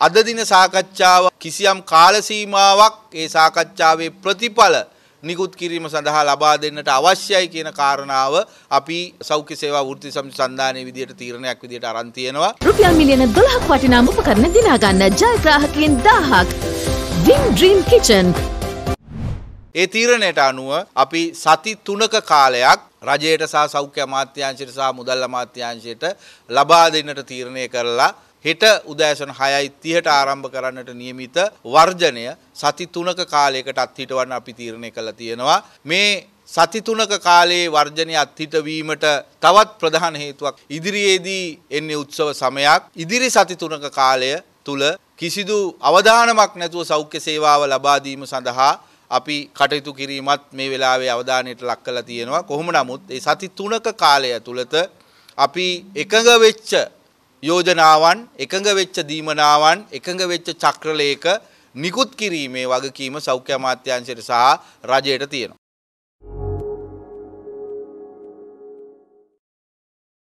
අද දින සාකච්ඡාව කිසියම් කාල සීමාවක් ඒ සාකච්ඡාවේ ප්‍රතිඵල නිකුත් කිරීම සඳහා ලබා දෙන්නට අවශ්‍යයි කියන කාරණාව අපි සෞඛ්‍ය සේවා වෘත්ති සමිති සන්ධානයේ විදියට තීරණයක් විදියට අරන් තියෙනවා. රුපියල් මිලියන 12ක් වටිනා උපකරණ දිනා ගන්න ජයග්‍රාහකයන් 1000ක්. Wing Dream Kitchen ඒ තීරණයට අනුව අපි සති 3ක කාලයක් රජයට සහ සෞඛ්‍ය අමාත්‍යාංශයට සහ මුදල් අමාත්‍යාංශයට ලබා දෙන්නට තීරණය කරලා හෙට උදෑසන 6:30ට ආරම්භ කරන්නට නියමිත වර්ජනය සති 3ක කාලයකට අත්හිටවන්න අපි තීරණය කළා තියෙනවා. මේ සති 3ක කාලයේ වර්ජනය අත්හිටවීමට තවත් ප්‍රධාන හේතුවක් ඉදිරියේදී එන්නේ උත්සව සමයක්. ඉදිරි සති 3ක කාලය තුල කිසිදු අවධානමක් නැතුව සෞඛ්‍ය සේවාව ලබා දීම සඳහා අපි කටයුතු කිරීමත් මේ වෙලාවේ අවධානයට ලක් කරලා තියෙනවා. කොහොම නමුත් මේ සති 3ක කාලය තුලත අපි එකඟ වෙච්ච යෝජනාවන් එකඟ වෙච්ච දීමනාවන් එකඟ වෙච්ච චක්‍රලේඛ නිකුත් කිරීමේ වගකීම සෞඛ්‍ය අමාත්‍යාංශයට සහ රජයට තියෙනවා.